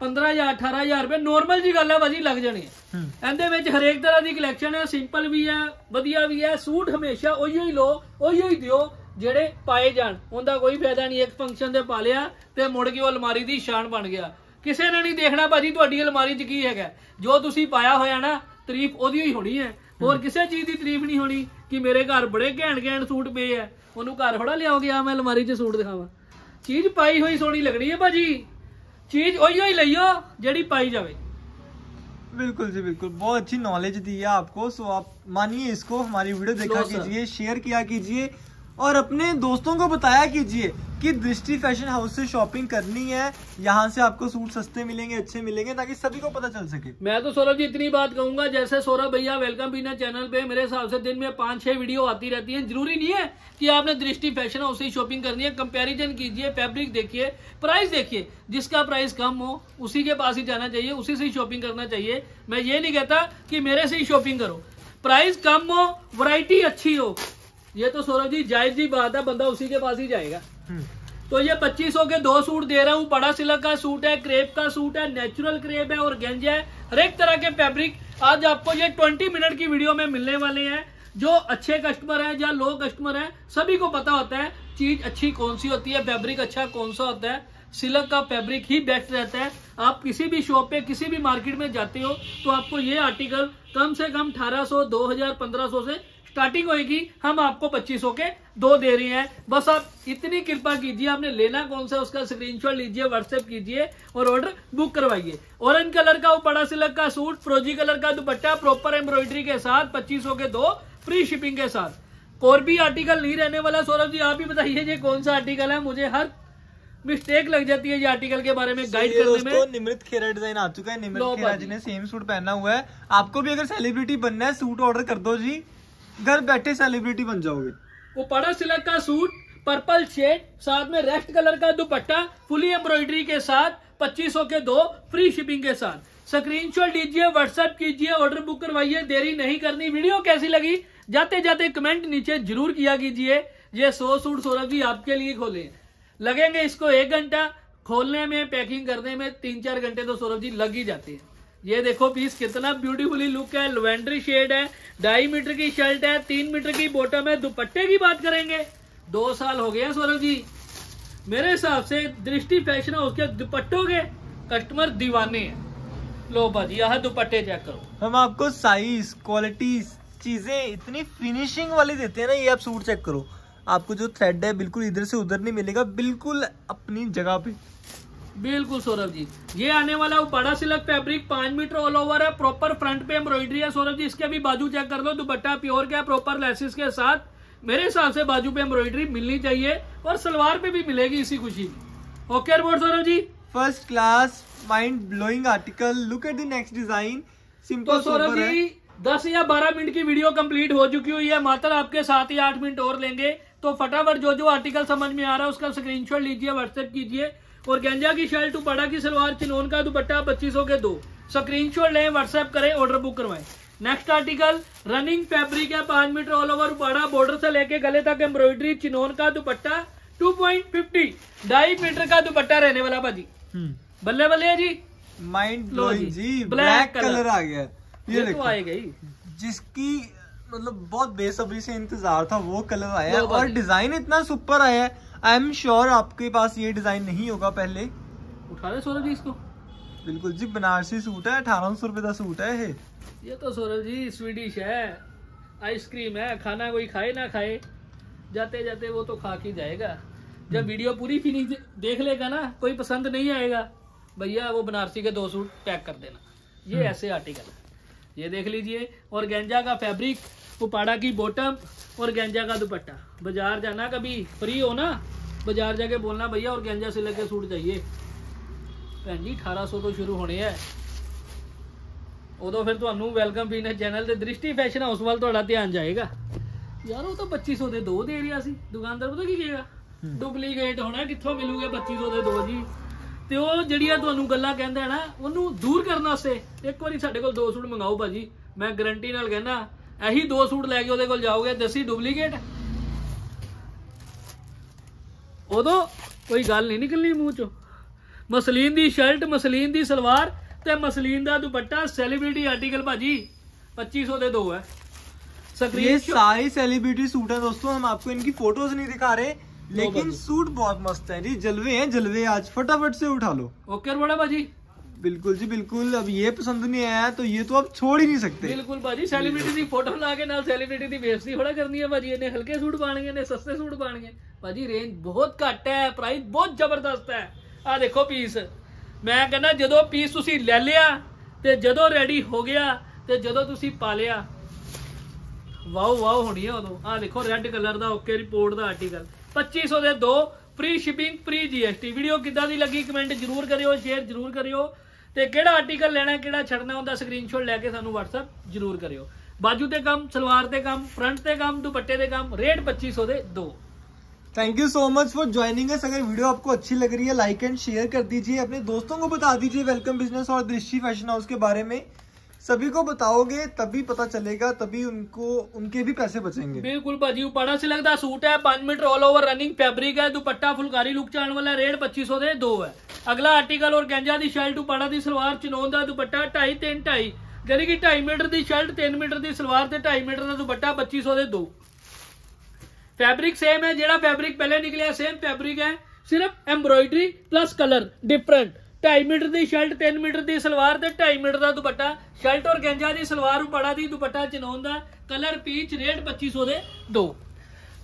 15 ਜਾਂ 18000 ਰੁਪਏ ਨਾਰਮਲ ਜੀ ਗੱਲ ਹੈ ਬਾਜੀ ਲੱਗ ਜਾਣੀ ਹੈ। ਇਹਦੇ ਵਿੱਚ ਹਰੇਕ ਤਰ੍ਹਾਂ ਦੀ ਕਲੈਕਸ਼ਨ ਹੈ ਸਿੰਪਲ ਵੀ ਹੈ ਵਧੀਆ ਵੀ ਹੈ ਸੂਟ ਹਮੇਸ਼ਾ ਉਹੀ ਹੀ ਲੋ ਉਹੀਓ ਹੀ ਦਿਓ ਜਿਹੜੇ ਪਾਏ ਜਾਣ। ਉਹਦਾ ਕੋਈ ਫਾਇਦਾ ਨਹੀਂ ਇੱਕ ਫੰਕਸ਼ਨ ਦੇ ਪਾ ਲਿਆ ਤੇ ਮੁੜ ਕੇ ਉਹ ਅਲਮਾਰੀ ਦੀ ਸ਼ਾਨ ਬਣ ਗਿਆ। ਕਿਸੇ ਨੇ ਨਹੀਂ ਦੇਖਣਾ ਭਾਜੀ ਤੁਹਾਡੀ ਅਲਮਾਰੀ 'ਚ ਕੀ ਹੈਗਾ ਜੋ ਤੁਸੀਂ ਪਾਇਆ ਹੋਇਆ ਨਾ ਤਾਰੀਫ ਉਹਦੀ ਹੀ ਹੋਣੀ ਹੈ ਹੋਰ ਕਿਸੇ ਚੀਜ਼ ਦੀ ਤਾਰੀਫ ਨਹੀਂ ਹੋਣੀ ਕਿ ਮੇਰੇ ਘਰ ਬੜੇ ਘੈਂਟ ਘੈਂਟ ਸੂਟ ਪਏ ਆ ਉਹਨੂੰ ਘਰ ਥੋੜਾ ਲਿਆਓਗੇ ਆ ਮੈਂ ਅਲਮਾਰੀ 'ਚ ਸੂਟ ਦਿਖਾਵਾਂ ਚੀਜ਼ ਪਾਈ ਹੋਈ ਸੋਹਣੀ ਲੱਗਣੀ ਹੈ ਭਾਜੀ ਚੀਜ਼ ਉਹੀਓ ਹੀ ਲਈਓ ਜਿਹੜੀ ਪਾਈ ਜਾਵੇ बिल्कुल जी बिल्कुल बहुत अच्छी नॉलेज दी है आपको सो आप मानिए इसको हमारी वीडियो देखा लो सर। कीजिए शेयर किया कीजिए और अपने दोस्तों को बताया कीजिए कि दृष्टि फ़ैशन हाउस से शॉपिंग करनी है। यहाँ से आपको सूट सस्ते मिलेंगे, अच्छे मिलेंगे, ताकि सभी को पता चल सके। मैं तो सौरभ जी इतनी बात कहूँगा, जैसे सौरभ भैया वेलकम बीना चैनल पे, मेरे हिसाब से दिन में पाँच छह वीडियो आती रहती हैं। ज़रूरी नहीं है कि आपने दृष्टि फ़ैशन हाउस से शॉपिंग करनी है। कंपेरिजन कीजिए फैब्रिक देखिए प्राइस देखिए। जिसका प्राइस कम हो, उसी के पास ही जाना चाहिए, उसी से ही शॉपिंग करना चाहिए। मैं ये नहीं कहता कि मेरे से ही शॉपिंग करो। प्राइस कम हो वैरायटी अच्छी हो। ये तो सौरभ जी जायज़ जी बात है बंदा उसी के पास ही जाएगा। हम्म, तो ये 2500 के दो सूट दे रहा हूँ बड़ा सिलक का सूट है क्रेप का सूट है नेचुरल क्रेप है और गेंजा है। हर एक तरह के फैब्रिक आज आपको ये 20 मिनट की वीडियो में मिलने वाले हैं। जो अच्छे कस्टमर हैं या लो कस्टमर हैं सभी को पता होता है चीज़ अच्छी कौन सी होती है फैब्रिक अच्छा कौन सा होता है। सिलक का फैब्रिक ही बेस्ट रहता है। आप किसी भी शॉप पे किसी भी मार्केट में जाते हो तो आपको ये आर्टिकल कम से कम 1800 2000 1500 से स्टार्टिंग होगी हम आपको 2500 के दो दे रहे हैं। बस आप इतनी कृपा कीजिए आपने लेना कौन सा उसका स्क्रीनशॉट लीजिए व्हाट्सएप कीजिए और ऑर्डर बुक करवाइए। ऑरेंज कलर का बड़ा सिलक का सूट फ्रोजी कलर का दुपट्टा प्रॉपर एम्ब्रॉयडरी के साथ 2500 के दो फ्री शिपिंग के साथ। और भी आर्टिकल नहीं रहने वाला सौरभ जी आप ही बताइए ये कौन सा आर्टिकल है? मुझे हर मिस्टेक लग जाती है ये आर्टिकल के बारे में गाइड करने में। निमृत खेरा डिज़ाइन आ चुका है। निमृत खेरा जी ने सेम सूट पहना हुआ है। आपको भी अगर सेलिब्रिटी बनना है सूट ऑर्डर कर दो जी। घर बैठे सेलिब्रिटी बन जाओगे। वो बड़ा सिलक का सूट पर्पल शेड साथ में रेस्ट कलर का दुपट्टा फुली एम्ब्रॉयडरी के साथ 2500 के दो फ्री शिपिंग के साथ। स्क्रीनशॉट लीजिए व्हाट्सएप कीजिए ऑर्डर बुक करवाइए, देरी नहीं करनी। वीडियो कैसी लगी? जाते जाते कमेंट नीचे ज़रूर किया कीजिए। ये सौ सूट सौरभ जी आपके लिए खोले। लगेंगे इसको एक घंटा। खोलने में पैकिंग करने में तीन चार घंटे तो सौरभ जी लग ही जाते हैं। ये देखो पीस कितना ब्यूटीफुली लुक है लेवेंडरी शेड है, ढाई मीटर की शर्ट है, तीन मीटर की बॉटम है, दुपट्टे की बात करेंगे। दो साल हो हैं सौरभ जी। मेरे हिसाब से दृष्टि फ़ैशन हाउस के दुपट्टों के कस्टमर दीवाने हैं। लो भाजी, यह दुपट्टे चेक करो। हम आपको साइज़ क्वालिटी चीज़ें इतनी फिनिशिंग वाली देते हैं ना, ये आप सूट चेक करो। आपको जो थ्रेड है, बिल्कुल इधर से उधर नहीं मिलेगा, बिल्कुल अपनी जगह पे। बिल्कुल सौरभ जी। ये आने वाला है बड़ा सिलक फैब्रिक पाँच मीटर ऑल ओवर है प्रॉपर फ्रंट पे एम्ब्रॉयडरी है सौरभ जी। इसके भी बाजू चेक कर लो दुपट्टा प्योर का प्रॉपर लेसिस के साथ। मेरे हिसाब से बाजू पे एम्ब्रॉयडरी मिलनी चाहिए और सलवार पे भी मिलेगी इसी खुशी में। Okay report Saurabh ji? First class mind blowing article look at the next design तो सिंपल सौरभ है. जी दस या बारह मिनट की वीडियो कंप्लीट हो चुकी हुई है। मात्र आपके सात या आठ मिनट और लेंगे। तो फटाफट जो जो आर्टिकल समझ में आ रहा है उसका स्क्रीनशॉट लीजिए व्हाट्सएप कीजिए। और गेंजा की शर्ट उपाड़ा की सलवार चिनोन का दुपट्टा पच्चीसों के दो। स्क्रीनशॉट लें व्हाट्सएप करें ऑर्डर बुक करवाएँ। नेक्स्ट आर्टिकल रनिंग फैब्रिक है पाँच मीटर ऑल ओवर उपाड़ा बॉर्डर से लेके गले तक एम्ब्रॉयडरी चिनोन का दुपट्टा 2.50 ढाई मीटर का दुपट्टा रहने वाला भाजी। बल्ले बल्ले है जी? माइंड लो जी, जी ब्लैक। कलर आ गया। ये ये तो आएगा ही जिसकी मतलब बहुत बेसब्री से इंतज़ार था वो कलर आया और डिज़ाइन इतना सुपर आया है। आई एम श्योर आपके पास ये डिज़ाइन नहीं होगा पहले। उठा दे सौरभ जी इसको। बिल्कुल जी बनारसी सूट है अठारह सौ रुपए का सूट है ये। ये तो सौरभ जी स्वीडिश है आइसक्रीम है खाना कोई खाए ना खाए जाते जाते वो तो खा के जाएगा। जब वीडियो पूरी फिनिश देख लेगा ना कोई पसंद नहीं आएगा भैया वो बनारसी के दो सूट पैक कर देना। ये हम्म। ऐसे आर्टिकल है। ये देख लीजिए और गेंजा का फैब्रिक उपाड़ा की बॉटम और गेंजा का दुपट्टा बाजार जाना कभी फ्री हो ना बाजार जाके बोलना भैया और गेंजा से लेके सूट चाहिए ਭੈਣ ਜੀ 1800 ਤੋਂ ਸ਼ੁਰੂ ਹੋਣੇ ਆ ਉਦੋਂ ਫਿਰ ਤੁਹਾਨੂੰ ਵੈਲਕਮ ਫੀਨਸ ਚੈਨਲ ਤੇ ਦ੍ਰਿਸ਼ਟੀ ਫੈਸ਼ਨ ਹਾਊਸ ਵੱਲ ਤੁਹਾਡਾ ਧਿਆਨ ਜਾਏਗਾ ਯਾਰ ਉਹ ਤਾਂ 2500 ਦੇ ਦੋ ਦੇ ਰਿਹਾ ਸੀ ਦੁਕਾਨਦਾਰ ਪਤਾ ਕੀ ਕਹੇਗਾ ਹੂੰ। ਡੁਪਲੀਕੇਟ ਹੋਣਾ ਕਿੱਥੋਂ ਮਿਲੂਗੇ 2500 ਦੇ ਦੋ ਜੀ ਤੇ ਉਹ ਜਿਹੜੀਆਂ ਤੁਹਾਨੂੰ ਗੱਲਾਂ ਕਹਿੰਦਾ ਹੈ ਨਾ ਉਹਨੂੰ ਦੂਰ ਕਰਨ ਵਾਸਤੇ ਇੱਕ ਵਾਰੀ ਸਾਡੇ ਕੋਲ ਦੋ ਸੂਟ ਮੰਗਾਓ ਭਾਜੀ ਮੈਂ ਗਰੰਟੀ ਨਾਲ ਕਹਿੰਦਾ ਇਹੀ ਦੋ ਸੂਟ ਲੈ ਕੇ ਉਹਦੇ ਕੋਲ ਜਾਓਗੇ ਦੱਸੀ ਡੁਪਲੀਕੇਟ ਉਦੋਂ ਕੋਈ ਗੱਲ ਨਹੀਂ ਨਿਕਲਣੀ ਮੂੰਹ ਚੋਂ ਮਸਲੀਨ ਦੀ ਸ਼ਰਟ ਮਸਲੀਨ ਦੀ ਸਲਵਾਰ ਤੇ ਮਸਲੀਨ ਦਾ ਦੁਪੱਟਾ ਸੈਲੀਬ੍ਰਿਟੀ ਆਰਟੀਕਲ ਭਾਜੀ 2500 ਦੇ ਦੋ ਹੈ ये ਸਕਰੀਨ सारी सेलिब्रिटी सूट है दोस्तों हम आपको इनकी फोटोज नहीं दिखा रहे लेकिन बाबू। सूट बहुत मस्त है जी जलवे हैं जलवे आज फटाफट से उठा लो ਓਕੇ ਬੜਾ ਭਾਜੀ बिल्कुल जी बिल्कुल अब ये पसंद नहीं आया तो ये तो आप छोड़ ही नहीं सकते ਬਿਲਕੁਲ ਭਾਜੀ ਸੈਲੀਬ੍ਰਿਟੀ ਦੀ ਫੋਟੋ ਲਾ ਕੇ ਨਾਲ ਸੈਲੀਬ੍ਰਿਟੀ ਦੀ ਬੇਇੱਜ਼ਤੀ ਥੋੜਾ ਕਰਨੀ ਹੈ ਭਾਜੀ ਇਹਨੇ ਹਲਕੇ ਸੂਟ ਪਾਣਗੇ ਨੇ ਸਸਤੇ ਸੂਟ ਪਾਣਗੇ ਭਾਜੀ ਰੇਂਜ ਬਹੁਤ ਘੱਟ ਹੈ ਪ੍ਰਾਈਸ ਬਹੁਤ ਜ਼ਬਰਦਸਤ ਹੈ ਆ ਦੇਖੋ ਪੀਸ ਮੈਂ ਕਹਿੰਦਾ ਜਦੋਂ ਪੀਸ ਤੁਸੀਂ ਲੈ ਲਿਆ ਤੇ ਜਦੋਂ ਰੈਡੀ ਹੋ ਗਿਆ ਤੇ ਜਦੋਂ ਤੁਸੀਂ ਪਾ ਲਿਆ ਵਾਓ ਵਾਓ ਹੋਣੀ ਹੈ ਉਦੋਂ ਆ ਦੇਖੋ ਰੈੱਡ ਕਲਰ ਦਾ ਓਕੇ ਰਿਪੋਰਟ ਦਾ ਆਰਟੀਕਲ 2500 ਦੇ ਦੋ free shipping free GST video ਕਿੱਦਾਂ ਦੀ ਲੱਗੀ ਕਮੈਂਟ ਜਰੂਰ ਕਰਿਓ ਸ਼ੇਅਰ ਜਰੂਰ ਕਰਿਓ ਤੇ ਕਿਹੜਾ ਆਰਟੀਕਲ ਲੈਣਾ ਕਿਹੜਾ ਛੱਡਣਾ ਉਹਦਾ ਸਕਰੀਨਸ਼ਾਟ ਲੈ ਕੇ ਸਾਨੂੰ WhatsApp ਜਰੂਰ ਕਰਿਓ ਬਾਜੂ ਤੇ ਕੰਮ ਸਲਵਾਰ ਤੇ ਕੰਮ ਫਰੰਟ ਤੇ ਕੰਮ ਦੁਪੱਟੇ ਦੇ ਕੰਮ ਰੇਟ 2500 ਦੇ ਦੋ thank you so much for joining us अगर वीडियो आपको अच्छी लग रही है लाइक एंड शेयर कर दीजिए अपने दोस्तों को बता दीजिए वेलकम बिजनेस और दृष्टि फैशन हाउस के बारे में सभी को बताओगे तभी पता चलेगा तभी उनको उनके भी पैसे बचेंगे ਬਿਲਕੁਲ ਭਾਜੀ ਉਪਾੜਾ ਸਿਲਕ ਦਾ ਸੂਟ ਹੈ 5 metre all over running fabric ਹੈ ਦੁਪੱਟਾ ਫੁਲਕਾਰੀ ਲੁੱਕ ਚਾਣ ਵਾਲਾ ਰੇਟ 2500 ਦੇ ਦੋ ਹੈ ਅਗਲਾ ਆਰਟੀਕਲ ਔਰ ਗੰਜਾ ਦੀ ਸ਼ਰਟ ਉਪਾੜਾ ਦੀ ਸਲਵਾਰ ਚਨੋਨ ਦਾ ਦੁਪੱਟਾ 2.5 3 2.5 ਯਾਨੀ ਕਿ 2.5 ਮੀਟਰ ਦੀ ਸ਼ਰਟ 3 ਮੀਟਰ ਦੀ ਸਲਵਾਰ ਤੇ 2.5 ਮੀਟਰ ਦਾ ਦੁਪੱਟਾ 2500 ਦੇ ਦੋ ਫੈਬਰਿਕ ਸੇਮ ਹੈ ਜਿਹੜਾ ਫੈਬਰਿਕ ਪਹਿਲੇ ਨਿਕਲਿਆ ਸੇਮ ਫੈਬਰਿਕ ਹੈ ਸਿਰਫ embroidery plus colour different 2.5 meter ਦੀ ਸ਼ਰਟ 3 ਮੀਟਰ ਦੀ ਸਲਵਾਰ ਤੇ 2.5 ਮੀਟਰ ਦਾ ਦੁਪੱਟਾ। ਸ਼ਰਟ ਔਰ ਗੰਜਾ ਦੀ ਸਲਵਾਰ, ਉਪਾੜਾ ਦੀ ਦੁਪੱਟਾ ਚਨੋਨ ਦਾ ਕਲਰ, ਪੀਚ, ਰੇਟ 2500 ਦੇ ਦੋ।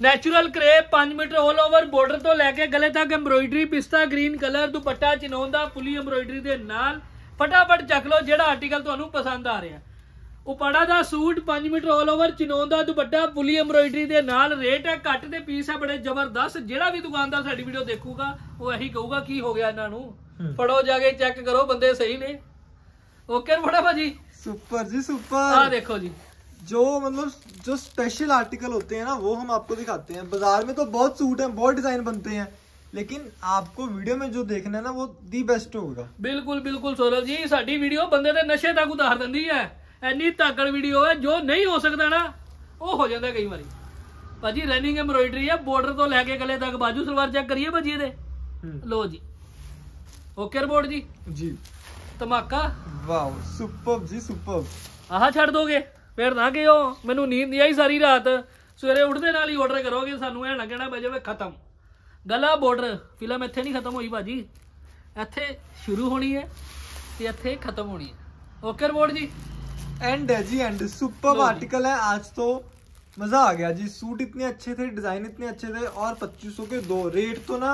Natural crepe 5 meter all over border ਤੋਂ ਲੈ ਕੇ ਗਲੇ ਤੱਕ ਐਮਬ੍ਰੋਇਡਰੀ ਪਿਸਤਾ ਗ੍ਰੀਨ ਕਲਰ ਦੁਪੱਟਾ ਚਨੋਨ ਦਾ ਫੁੱਲੀ ਐਮਬ੍ਰੋਇਡਰੀ ਦੇ ਨਾਲ। ਫਟਾਫਟ ਚੱਕ ਲਓ ਜਿਹੜਾ ਆਰਟੀਕਲ ਤੁਹਾਨੂੰ ਪਸੰਦ ਆ ਰਿਹਾ। ਉਪਾੜਾ ਦਾ ਸੂਟ 5 ਮੀਟਰ ਆਲ ਓਵਰ ਚਨੋਨ ਦਾ ਦੁਪੱਟਾ, ਫੁੱਲੀ ਐਮਬ੍ਰੋਇਡਰੀ ਦੇ ਨਾਲ। ਰੇਟ ਹੈ ਘੱਟ ਤੇ ਪੀਸ ਹੈ ਬੜੇ ਜ਼ਬਰਦਸਤ। ਜਿਹੜਾ ਵੀ ਦੁਕਾਨਦਾਰ ਸਾਡੀ ਵੀਡੀਓ ਦੇਖੂਗਾ, ਉਹ ਇਹੀ ਕਹੂਗਾ, ਕੀ ਹੋ ਗਿਆ ਇਹਨਾਂ ਨੂੰ? ਫੜੋ ਜਾ ਕੇ ਚੈੱਕ ਕਰੋ ਬੰਦੇ ਸਹੀ ਨੇ ਓਕੇ ਨੇ ਫੜਾ ਭਾਜੀ सुपर जी सुपर हाँ देखो जी जो मतलब जो स्पेशल आर्टिकल होते हैं ना वो हम आपको दिखाते हैं बाज़ार में तो बहुत सूट हैं बहुत डिज़ाइन बनते हैं लेकिन आपको वीडियो में जो देखना है ना वो दी बेस्ट होगा बिल्कुल बिल्कुल सोलर जी ਸਾਡੀ ਵੀਡੀਓ ਬੰਦੇ ਦੇ ਨਸ਼ੇ ਤੱਕ ਉਤਾਰ ਦਿੰਦੀ ਹੈ ਐਨੀ ਤਾਕੜ ਵੀਡੀਓ ਹੈ ਜੋ ਨਹੀਂ ਹੋ ਸਕਦਾ ਨਾ ਉਹ ਹੋ ਜਾਂਦਾ ਕਈ ਵਾਰੀ ਭਾਜੀ ਰਨਿੰਗ ਐਮਬ੍ਰੋਇਡਰੀ ਹੈ ਬਾਰਡਰ ਤੋਂ ਲੈ ਕੇ ਗਲੇ ਤੱਕ ਬਾਜੂ ਸਲਵਾਰ ਚੈੱਕ ਕਰੀਏ ਭਾਜੀ ਇਹਦੇ ਲੋ ਜੀ ਓਕੇ ਰਿਪੋਰਟ ਜੀ जी ਧਮਾਕਾ वाह सुपर जी सुपर ਆਹ ਛੱਡ ਦੋਗੇ ਫਿਰ ਨਾ ਕਿਓ ਮੈਨੂੰ ਨੀਂਦ ਨਹੀਂ ਆਈ ਸਾਰੀ ਰਾਤ ਸਵੇਰੇ ਉੱਠਦੇ ਨਾਲ ਹੀ ਆਰਡਰ ਕਰੋਗੇ ਸਾਨੂੰ ਇਹ ਨਾ ਕਹਿਣਾ ਪੈ ਜਾਵੇ ਖਤਮ ਗਲਾ ਬਾਰਡਰ ਫਿਲਮ ਇੱਥੇ ਨਹੀਂ ਖਤਮ ਹੋਈ ਭਾਜੀ ਇੱਥੇ ਸ਼ੁਰੂ ਹੋਣੀ ਹੈ ਤੇ ਇੱਥੇ ਖਤਮ ਹੋਣੀ ਹੈ ਓਕੇ ਰਿਪੋਰਟ ਜੀ एंड है जी and super low ji. Article है आज तो मजा आ गया जी सूट इतने अच्छे थे डिजाइन इतने अच्छे थे और 2500 के दो रेट तो ना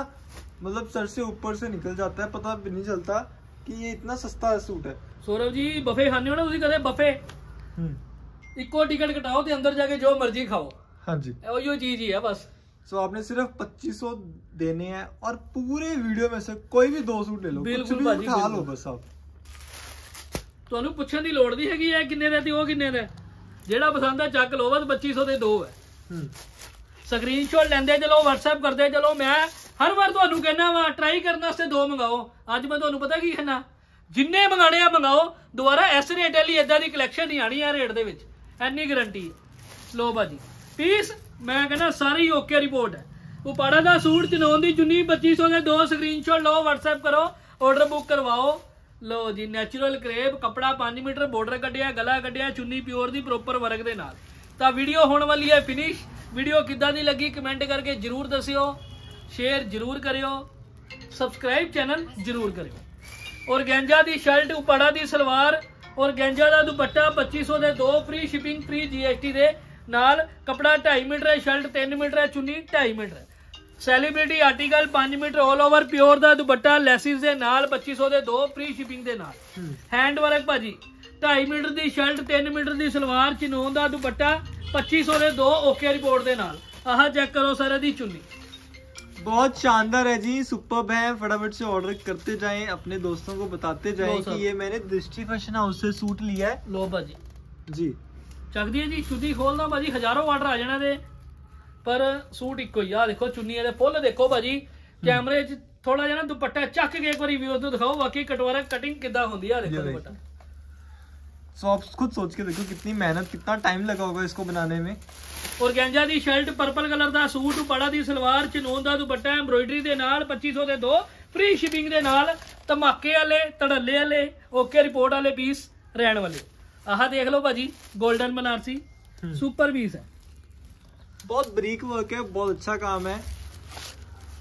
मतलब सर से ऊपर से निकल जाता है पता भी नहीं चलता कि ये इतना सस्ता सूट है ਸੌਰਵ ਜੀ ਬਫੇ ਖਾਣੇ ਹੋ ਨਾ ਤੁਸੀਂ ਕਦੇ ਬਫੇ ਇੱਕੋ ਟਿਕਟ ਕਟਾਓ ਤੇ ਅੰਦਰ ਜਾ ਕੇ ਜੋ ਮਰਜ਼ੀ ਖਾਓ हाँ जी ਉਹੀ ਚੀਜ਼ ਹੀ ਹੈ ਬਸ सो आपने सिर्फ 2500 देने हैं और पूरे वीडियो में से कोई भी दो सूट ले लो कुछ बिल्कुल भी भाजी, उठा लो बिल्कुल। बस आप ਤੁਹਾਨੂੰ ਪੁੱਛਣ ਦੀ ਲੋੜ ਨਹੀਂ ਹੈਗੀ ਇਹ ਕਿੰਨੇ ਦਾ ਤੇ ਉਹ ਕਿੰਨੇ ਦਾ ਜਿਹੜਾ ਪਸੰਦ ਆ ਚੱਕ ਲਓ ਬਸ 2500 ਦੇ ਦੋ ਹੈ हम्म, ਸਕਰੀਨਸ਼ਾਟ ਲੈਂਦੇ ਚਲੋ WhatsApp ਕਰਦੇ ਚਲੋ ਮੈਂ ਹਰ ਵਾਰ ਤੁਹਾਨੂੰ ਕਹਿਣਾ ਵਾ ਟਰਾਈ ਕਰਨ ਵਾਸਤੇ ਦੋ ਮੰਗਾਓ। ਅੱਜ ਮੈਂ ਤੁਹਾਨੂੰ ਪਤਾ ਕੀ ਕਹਿਣਾ ਜਿੰਨੇ ਮੰਗਾਣੇ ਆ ਮੰਗਾਓ, ਦੁਬਾਰਾ ਇਸ ਰੇਟ ਵਾਲੀ ਇਦਾਂ ਦੀ ਕਲੈਕਸ਼ਨ ਨਹੀਂ ਆਣੀ ਆ ਰੇਟ ਦੇ ਵਿੱਚ। ਐਨੀ ਗਾਰੰਟੀ ਹੈ ਲੋ ਬਾਜੀ ਪੀਸ ਮੈਂ ਕਹਿੰਦਾ ਸਾਰੀ ਓਕੇ ਰਿਪੋਰਟ ਹੈ ਉਪਾੜਾ ਦਾ ਸੂਟ ਚਨੌਨ ਦੀ ਚੁੰਨੀ 2500 ਦੇ ਦੋ ਸਕਰੀਨਸ਼ਾਟ ਲਓ, WhatsApp ਕਰੋ ਆਰਡਰ ਬੁੱਕ ਕਰਵਾਓ। ਲਓ ਜੀ ਨੈਚੁਰਲ ਕਰੇਬ ਕਪੜਾ 5 ਮੀਟਰ ਬਾਰਡਰ ਕੱਢਿਆ, ਗਲਾ ਕੱਢਿਆ, ਚੁੰਨੀ ਪਿਓਰ ਦੀ ਪ੍ਰੋਪਰ ਵਰਕ ਦੇ ਨਾਲ। ਤਾਂ ਵੀਡੀਓ ਹੋਣ ਵਾਲੀ ਹੈ ਫਿਨਿਸ਼ ਵੀਡੀਓ ਕਿੱਦਾਂ ਦੀ ਲੱਗੀ ਕਮੈਂਟ ਕਰਕੇ ਜਰੂਰ ਦੱਸਿਓ। ਸ਼ੇਅਰ ਜ਼ਰੂਰ ਕਰਿਓ ਸਬਸਕ੍ਰਾਈਬ ਚੈਨਲ ਜ਼ਰੂਰ ਕਰਿਓ। ਔਰ ਗੈਂਜਾ ਦੀ ਸ਼ਰਟ ਉਪੜਾ ਦੀ ਸਲਵਾਰ ਔਰ ਗੈਂਜਾ ਦਾ ਦੁਪੱਟਾ 2500 ਦੇ ਦੋ ਫ੍ਰੀ ਸ਼ਿਪਿੰਗ ਫ੍ਰੀ ਜੀਐਸਟੀ ਦੇ ਨਾਲ ਕਪੜਾ 2.5 ਮੀਟਰ ਹੈ ਸ਼ਰਟ 3 ਮੀਟਰ ਹੈ ਚੁੰਨੀ 2.5 ਮੀਟਰ ਹੈ। Celebrity article 5 meter 올 over pure ਦਾ ਦੁਪੱਟਾ ਲੈਸਿਸ ਦੇ ਨਾਲ 2500 ਦੇ ਦੋ ਫ੍ਰੀ ਸ਼ਿਪਿੰਗ ਦੇ ਨਾਲ। ਹੈਂਡ ਵਰਕ ਭਾਜੀ 2.5 ਮੀਟਰ ਦੀ ਸ਼ਰਟ 3 ਮੀਟਰ ਦੀ ਸਲਵਾਰ ਚਿਨੋਨ ਦਾ ਦੁਪੱਟਾ 2500 ਦੇ ਦੋ ਓਕੇ ਰਿਪੋਰਟ ਦੇ ਨਾਲ। ਆਹ ਚੈੱਕ ਕਰੋ ਸਰ ਇਹਦੀ ਚੁੰਨੀ। बहुत शानदार है जी सुपर है फटाफट से ऑर्डर करते जाएं अपने दोस्तों को बताते जाएं लो सर। कि ये मैंने दृष्टि फैशन हाउस से सूट लिया है ਲੋ ਭਾਜੀ जी ਚੱਕਦੀ ਹੈ ਜੀ ਚੁੰਨੀ ਖੋਲਦਾ ਭਾਜੀ ਹਜ਼ਾਰੋਂ ਆਰਡਰ ਆ ਜਾਣਾ ਦੇ ਪਰ ਸੂਟ ਇੱਕੋ ਹੀ ਆ ਦੇਖੋ ਚੁੰਨੀ ਇਹਦੇ ਫੁੱਲ ਦੇਖੋ ਭਾਜੀ ਕੈਮਰੇ 'ਚ ਥੋੜਾ ਜਿਹਾ ਨਾ ਦੁਪੱਟਾ ਚੱਕ ਕੇ ਇੱਕ ਵਾਰੀ ਵਿਊਅਰ ਨੂੰ ਦਿਖਾਓ ਵਾਕਈ ਕਟਵਾਰਾ ਕਟਿੰਗ ਕਿੱਦਾਂ ਹੁੰਦੀ ਆ ये ਦੇਖੋ देखिए। ਦੁਪੱਟਾ सो आप खुद सोच के देखो कितनी मेहनत कितना टाइम लगा होगा इसको बनाने में ਔਰਗੈਂਜਾ ਦੀ ਸ਼ਰਟ ਪਰਪਲ ਕਲਰ ਦਾ ਸੂਟ ਬੜਾ ਦੀ ਸਲਵਾਰ ਚਨੋਨ ਦਾ ਦੁਪੱਟਾ ਐਮਬ੍ਰੋਇਡਰੀ ਦੇ ਨਾਲ 2500 ਦੇ ਦੋ ਫ੍ਰੀ ਸ਼ਿਪਿੰਗ ਦੇ ਨਾਲ ਧਮਾਕੇ ਵਾਲੇ ਧੜੱਲੇ ਵਾਲੇ ਓਕੇ ਰਿਪੋਰਟ ਵਾਲੇ ਪੀਸ ਰਹਿਣ ਵਾਲੇ। ਆਹ ਦੇਖ ਲਓ ਭਾਜੀ 골ਡਨ ਬਨਾਰਸੀ ਸੁਪਰ ਪੀਸ ਹੈ। ਬਹੁਤ ਬਰੀਕ ਵਰਕ ਹੈ ਬਹੁਤ ਅੱਛਾ ਕੰਮ ਹੈ।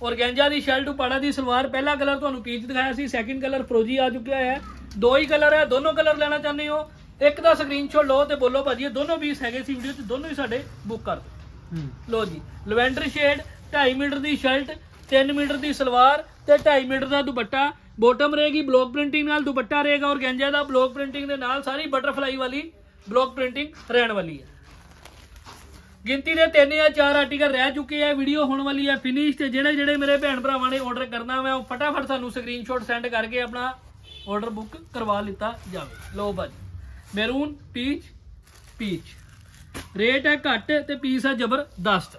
ਔਰਗੈਂਜਾ ਦੀ ਸ਼ਰਟ ਉਪਾੜਾ ਦੀ ਸਲਵਾਰ ਪਹਿਲਾ ਕਲਰ ਤੁਹਾਨੂੰ ਪੀਚ ਦਿਖਾਇਆ ਸੀ ਸੈਕਿੰਡ ਕਲਰ ਫਰੋਜੀ ਆ ਚੁੱਕਿਆ ਹੈ। ਦੋ ਹੀ ਕਲਰ ਹੈ ਦੋਨੋਂ ਕਲਰ ਲੈਣਾ ਚਾਹੁੰਦੇ ਹੋ? ਇੱਕ ਦਾ ਸਕਰੀਨਸ਼ਾਟ ਲਓ ਤੇ ਬੋਲੋ ਭਾਜੀ ਇਹ ਦੋਨੋਂ ਪੀਸ ਹੈਗੇ ਸੀ ਵੀਡੀਓ 'ਚ ਦੋਨੋਂ ਹੀ ਸਾਡੇ ਬੁੱਕ ਕਰ ਦਿਓ ਲਓ ਜੀ ਲਵੈਂਡਰ ਸ਼ੇਡ 2.5 ਮੀਟਰ ਦੀ ਸ਼ਰਟ 3 ਮੀਟਰ ਦੀ ਸਲਵਾਰ ਤੇ 2.5 ਮੀਟਰ ਦਾ ਦੁਪੱਟਾ। ਬੋਟਮ ਰਹੇਗੀ ਬਲੌਕ ਪ੍ਰਿੰਟਿੰਗ ਨਾਲ ਦੁਪੱਟਾ ਰਹੇਗਾ ਔਰ ਗੈਂਜਾ ਦਾ। ਬਲੌਕ ਪ੍ਰਿੰਟਿੰਗ ਦੇ ਨਾਲ ਸਾਰੀ ਬਟਰਫਲਾਈ ਵਾਲੀ ਬਲੌਕ ਪ੍ਰਿੰਟਿੰਗ ਰਹਿਣ ਵਾਲੀ ਹੈ। ਗਿਣਤੀ ਦੇ ਤਿੰਨ ਜਾਂ ਚਾਰ ਆਰਟੀਕਲ ਰਹਿ ਚੁੱਕੇ ਆ ਵੀਡੀਓ ਹੋਣ ਵਾਲੀ ਹੈ ਫਿਨਿਸ਼ ਤੇ ਜਿਹੜੇ ਜਿਹੜੇ ਮੇਰੇ ਭੈਣ ਭਰਾਵਾਂ ਨੇ ਆਰਡਰ ਕਰਨਾ ਮੈਂ ਉਹ ਫਟਾਫਟ ਸਾਨੂੰ ਸਕਰੀਨਸ਼ਾਟ ਸੈਂਡ ਕਰਕੇ ਆਪਣਾ ਆਰਡਰ ਬੁੱਕ ਕਰਵਾ ਲਿੱਤਾ ਜਾਵੇ। ਲੋ ਬਾਜੀ ਮੈਰੂਨ ਪੀਚ ਪੀਚ ਰੇਟ ਹੈ ਘੱਟ ਤੇ ਪੀਸ ਹੈ ਜ਼ਬਰਦਸਤ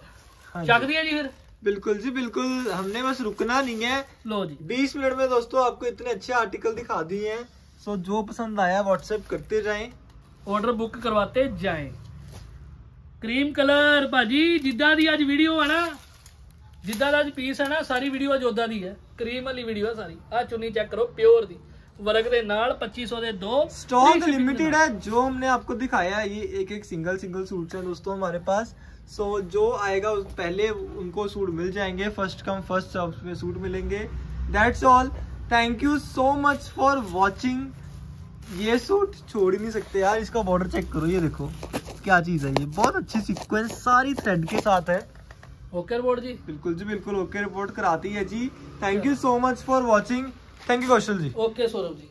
हाँ जी। ਚੱਕਦੀ ਹੈ ਜੀ ਫਿਰ बिल्कुल जी बिल्कुल हमने बस रुकना नहीं है ਲੋ ਜੀ 20 मिनट में दोस्तों आपको इतने अच्छे आर्टिकल दिखा दिए हैं सो जो पसंद आया व्हाट्सएप करते जाएं ਆਰਡਰ ਬੁੱਕ ਕਰਵਾਤੇ ਜਾਏ ਕਰੀਮ ਕਲਰ ਭਾਜੀ ਜਿੱਦਾਂ ਦੀ ਅੱਜ ਵੀਡੀਓ ਹੈ ਨਾ ਜਿੱਦਾਂ ਦਾ ਅੱਜ ਪੀਸ ਹੈ ਨਾ ਸਾਰੀ ਵੀਡੀਓ ਅੱਜ ਉਦਾਂ ਦੀ ਹੈ ਕਰੀਮ ਵਾਲੀ ਵੀਡੀਓ ਹੈ ਸਾਰੀ ਆ ਚੁੰਨੀ ਚੈੱਕ ਕਰੋ ਪਿਓਰ ਦੀ वर्ग के पच्ची सौ दो स्टॉक लिमिटेड है जो हमने आपको दिखाया है ये एक एक सिंगल सिंगल सूट है दोस्तों हमारे पास। सो so, जो आएगा उस पहले उनको सूट मिल जाएँगे फ़र्स्ट कम फ़र्स्ट सर्व में सूट मिलेंगे। That's all thank you so much for watching ये सूट छोड़ ही नहीं सकते यार इसका बॉर्डर चेक करो ये देखो। क्या चीज़ है ये? बहुत अच्छी सिक्वेंस सारी थ्रेड के साथ है। ओके रिपोर्ट जी। बिल्कुल जी बिल्कुल ओके रिपोर्ट कराती है जी। Thank you so much for watching thank you Kaushal ji okay Saurabh ji